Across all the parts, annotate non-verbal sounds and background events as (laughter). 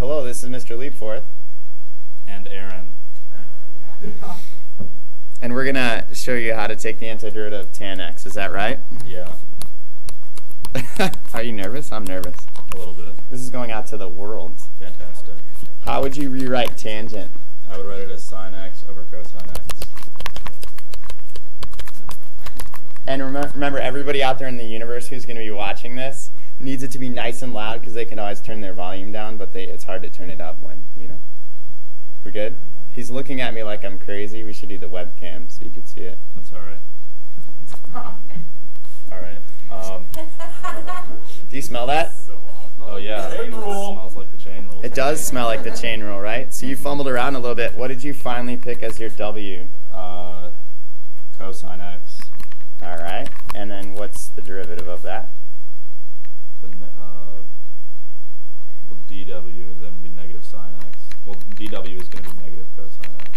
Hello, this is Mr. Leibforth, and Aaron. and we're gonna show you how to take the antiderivative of tan x. Is that right? Yeah, (laughs) Are you nervous? I'm nervous. a little bit. This is going out to the world. Fantastic. How would you rewrite tangent? I would write it as sine x over cosine x. And remember, remember, everybody out there in the universe who's going to be watching this needs it to be nice and loud because they can always turn their volume down, but they, it's hard to turn it up when, you know. We're good? He's looking at me like I'm crazy. We should do the webcam so you can see it. That's all right. (laughs) All right. Um, Do you smell that? oh yeah. It smells like the chain rule. It does smell like the chain rule, right? So you fumbled around a little bit. What did you finally pick as your W? Uh, cosine x. All right. And then what's the derivative of that? The ne- uh, well, dw is then be negative sine x. Well, dw is going to be negative cosine x.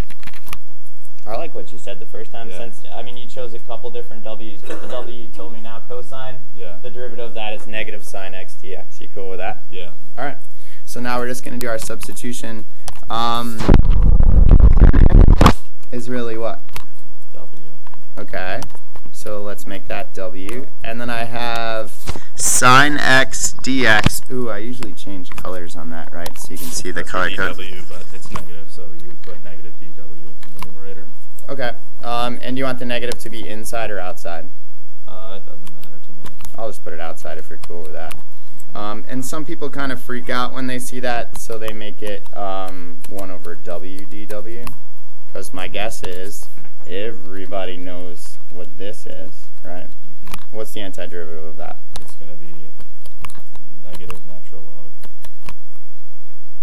I like what you said the first time. Yeah. Since I mean, you chose a couple different W's, but the W you told me now cosine. Yeah. The derivative of that is negative sine x dx. You cool with that? Yeah. All right. So now we're just going to do our substitution. Um, is really what? W. Okay. So let's make that W. And then I have sine x dx. Ooh, I usually change colors on that, right? So you can see the color code. dw, but it's negative, so you would put negative dw in the numerator. Okay. Um, and you want the negative to be inside or outside? Uh, it doesn't matter to me. I'll just put it outside if you're cool with that. Um, and some people kind of freak out when they see that, so they make it um, 1 over WDW. Because my guess is everybody knows what this is, right? Mhm. What's the antiderivative of that? It's going to be negative natural log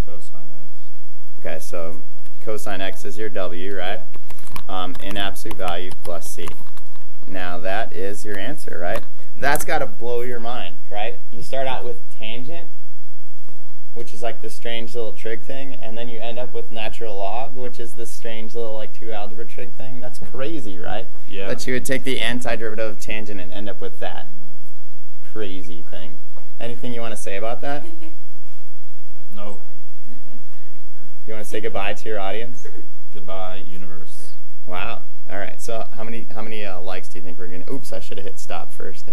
cosine x. Okay, so cosine x is your w, right? Um, in absolute value plus c. Now that is your answer, right? That's got to blow your mind, right? You start out with tangent, which is like this strange little trig thing, and then you end up with natural log, which is this strange little like two algebra trig thing. That's crazy, right? Yeah. That you would take the antiderivative of tangent and end up with that crazy thing. Anything you want to say about that? (laughs) Nope. You want to say goodbye to your audience? Goodbye, universe. Wow. All right. So how many how many uh, likes do you think we're gonna? Oops, I should have hit stop first.